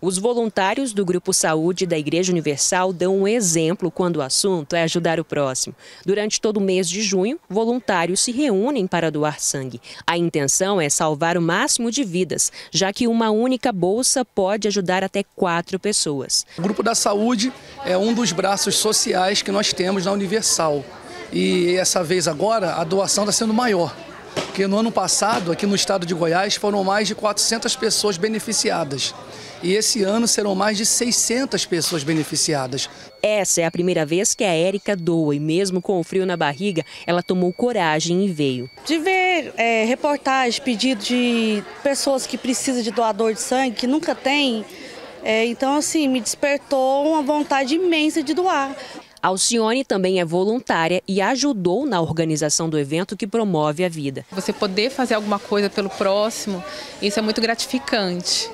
Os voluntários do Grupo Saúde da Igreja Universal dão um exemplo quando o assunto é ajudar o próximo. Durante todo o mês de junho, voluntários se reúnem para doar sangue. A intenção é salvar o máximo de vidas, já que uma única bolsa pode ajudar até quatro pessoas. O Grupo da Saúde é um dos braços sociais que nós temos na Universal. E essa vez agora a doação está sendo maior. Porque no ano passado, aqui no estado de Goiás, foram mais de 400 pessoas beneficiadas e esse ano serão mais de 600 pessoas beneficiadas. Essa é a primeira vez que a Érica doa e mesmo com o frio na barriga, ela tomou coragem e veio. De ver é, reportagem, pedido de pessoas que precisam de doador de sangue, que nunca tem, é, então assim, me despertou uma vontade imensa de doar. Alcione também é voluntária e ajudou na organização do evento que promove a vida. Você poder fazer alguma coisa pelo próximo, isso é muito gratificante.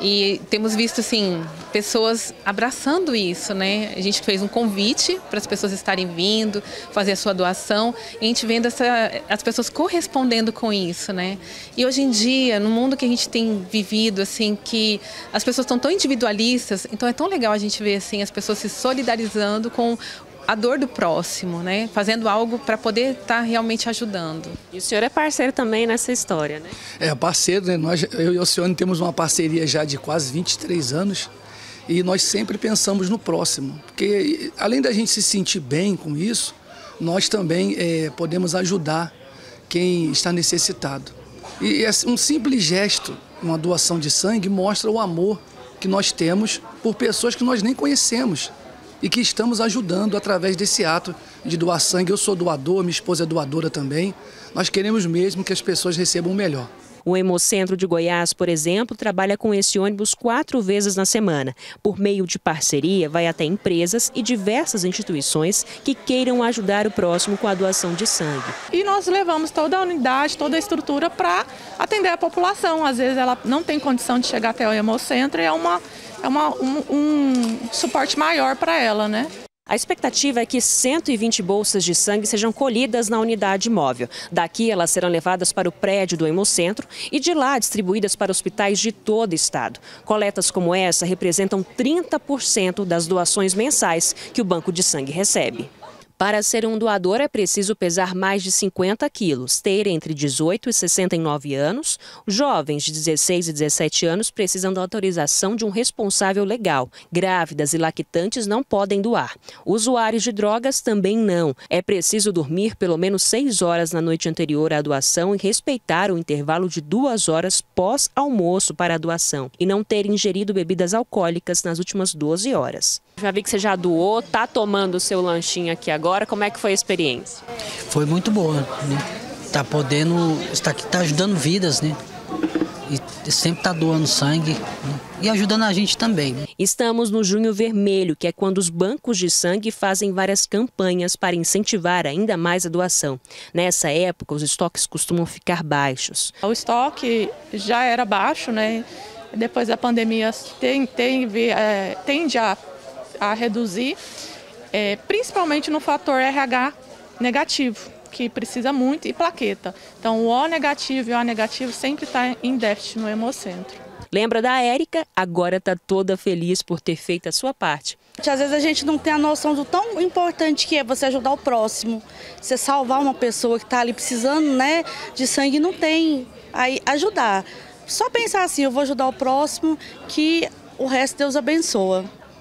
E temos visto assim pessoas abraçando isso, né? A gente fez um convite para as pessoas estarem vindo, fazer a sua doação, e a gente vendo essa, as pessoas correspondendo com isso, né? E hoje em dia, no mundo que a gente tem vivido, assim, que as pessoas estão tão individualistas, então é tão legal a gente ver assim as pessoas se solidarizando com a dor do próximo, né? Fazendo algo para poder estar tá realmente ajudando. E o senhor é parceiro também nessa história, né? É, parceiro, né? Nós, eu e o senhor temos uma parceria já de quase 23 anos e nós sempre pensamos no próximo. Porque além da gente se sentir bem com isso, nós também é, podemos ajudar quem está necessitado. E um simples gesto, uma doação de sangue, mostra o amor que nós temos por pessoas que nós nem conhecemos e que estamos ajudando através desse ato de doar sangue. Eu sou doador, minha esposa é doadora também. Nós queremos mesmo que as pessoas recebam o melhor. O Hemocentro de Goiás, por exemplo, trabalha com esse ônibus quatro vezes na semana. Por meio de parceria, vai até empresas e diversas instituições que queiram ajudar o próximo com a doação de sangue. E nós levamos toda a unidade, toda a estrutura para atender a população. Às vezes ela não tem condição de chegar até o Hemocentro e é, uma, é uma, um, um suporte maior para ela, né? A expectativa é que 120 bolsas de sangue sejam colhidas na unidade móvel. Daqui, elas serão levadas para o prédio do Hemocentro e de lá distribuídas para hospitais de todo o estado. Coletas como essa representam 30% das doações mensais que o banco de sangue recebe. Para ser um doador é preciso pesar mais de 50 quilos, ter entre 18 e 69 anos. Jovens de 16 e 17 anos precisam da autorização de um responsável legal. Grávidas e lactantes não podem doar. Usuários de drogas também não. É preciso dormir pelo menos 6 horas na noite anterior à doação e respeitar o intervalo de duas horas pós-almoço para a doação e não ter ingerido bebidas alcoólicas nas últimas 12 horas. Já vi que você já doou, tá tomando o seu lanchinho aqui agora. Como é que foi a experiência? Foi muito boa, né? Tá podendo, está aqui, tá ajudando vidas, né? E sempre tá doando sangue né? e ajudando a gente também. Né? Estamos no Junho Vermelho, que é quando os bancos de sangue fazem várias campanhas para incentivar ainda mais a doação. Nessa época, os estoques costumam ficar baixos. O estoque já era baixo, né? Depois da pandemia tem, tem, é, tende a a reduzir, é, principalmente no fator RH negativo, que precisa muito, e plaqueta. Então, o O negativo e o A negativo sempre está em déficit no hemocentro. Lembra da Érica? Agora está toda feliz por ter feito a sua parte. Às vezes a gente não tem a noção do tão importante que é você ajudar o próximo, você salvar uma pessoa que está ali precisando né, de sangue não tem. Aí ajudar. Só pensar assim, eu vou ajudar o próximo, que o resto Deus abençoa.